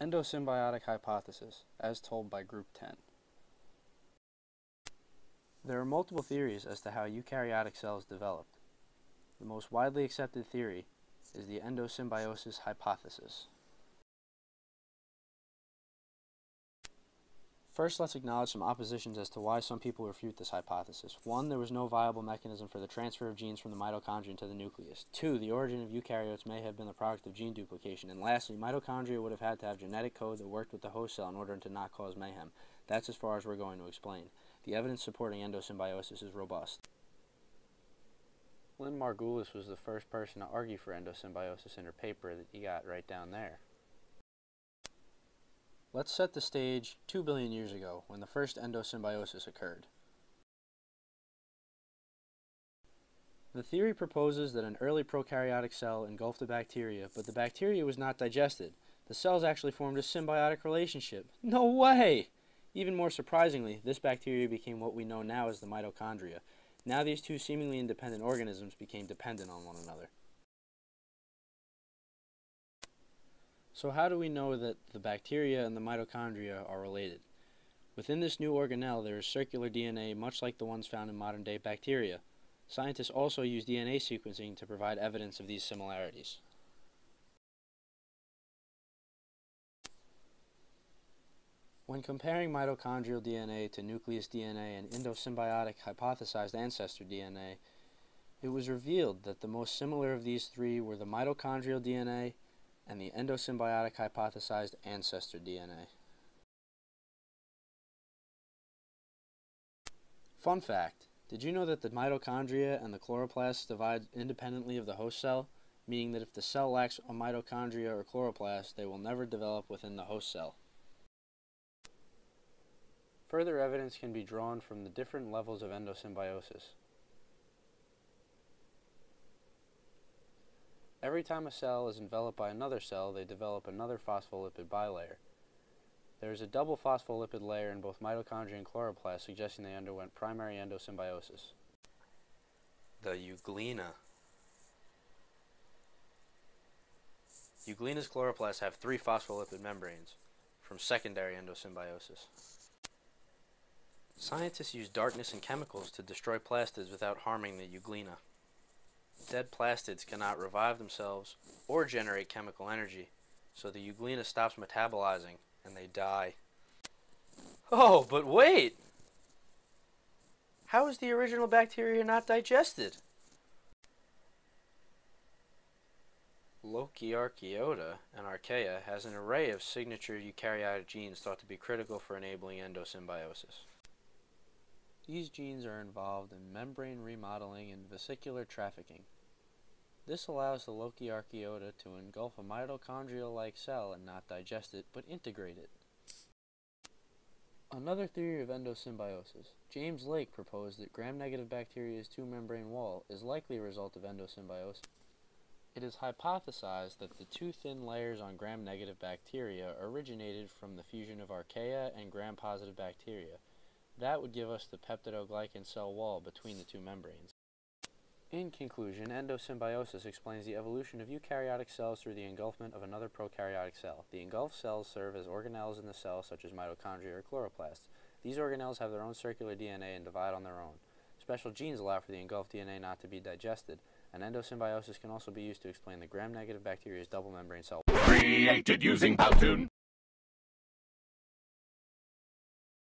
Endosymbiotic hypothesis, as told by Group 10. There are multiple theories as to how eukaryotic cells developed. The most widely accepted theory is the endosymbiosis hypothesis. First, let's acknowledge some oppositions as to why some people refute this hypothesis. One, there was no viable mechanism for the transfer of genes from the mitochondrion to the nucleus. Two, the origin of eukaryotes may have been the product of gene duplication. And lastly, mitochondria would have had to have genetic code that worked with the host cell in order to not cause mayhem. That's as far as we're going to explain. The evidence supporting endosymbiosis is robust. Lynn Margulis was the first person to argue for endosymbiosis in her paper that you got right down there. Let's set the stage 2 billion years ago, when the first endosymbiosis occurred. The theory proposes that an early prokaryotic cell engulfed a bacteria, but the bacteria was not digested. The cells actually formed a symbiotic relationship. No way! Even more surprisingly, this bacteria became what we know now as the mitochondria. Now these two seemingly independent organisms became dependent on one another. So how do we know that the bacteria and the mitochondria are related? Within this new organelle there is circular DNA much like the ones found in modern day bacteria. Scientists also use DNA sequencing to provide evidence of these similarities. When comparing mitochondrial DNA to nucleus DNA and endosymbiotic hypothesized ancestor DNA, it was revealed that the most similar of these three were the mitochondrial DNA and the endosymbiotic hypothesized ancestor DNA. Fun fact, did you know that the mitochondria and the chloroplasts divide independently of the host cell, meaning that if the cell lacks a mitochondria or chloroplast, they will never develop within the host cell? Further evidence can be drawn from the different levels of endosymbiosis. Every time a cell is enveloped by another cell, they develop another phospholipid bilayer. There is a double phospholipid layer in both mitochondria and chloroplasts, suggesting they underwent primary endosymbiosis. The euglena. Euglena's chloroplasts have three phospholipid membranes from secondary endosymbiosis. Scientists use darkness and chemicals to destroy plastids without harming the euglena. Dead plastids cannot revive themselves or generate chemical energy, so the euglena stops metabolizing and they die. Oh, but wait! How is the original bacteria not digested? Lokiarchaeota and Archaea has an array of signature eukaryotic genes thought to be critical for enabling endosymbiosis. These genes are involved in membrane remodeling and vesicular trafficking. This allows the Lokiarchaeota to engulf a mitochondrial-like cell and not digest it, but integrate it. Another theory of endosymbiosis. James Lake proposed that gram-negative bacteria's two-membrane wall is likely a result of endosymbiosis. It is hypothesized that the two thin layers on gram-negative bacteria originated from the fusion of archaea and gram-positive bacteria. That would give us the peptidoglycan cell wall between the two membranes. In conclusion, endosymbiosis explains the evolution of eukaryotic cells through the engulfment of another prokaryotic cell. The engulfed cells serve as organelles in the cell, such as mitochondria or chloroplasts. These organelles have their own circular DNA and divide on their own. Special genes allow for the engulfed DNA not to be digested, and endosymbiosis can also be used to explain the gram-negative bacteria's double membrane cell. Created using Powtoon.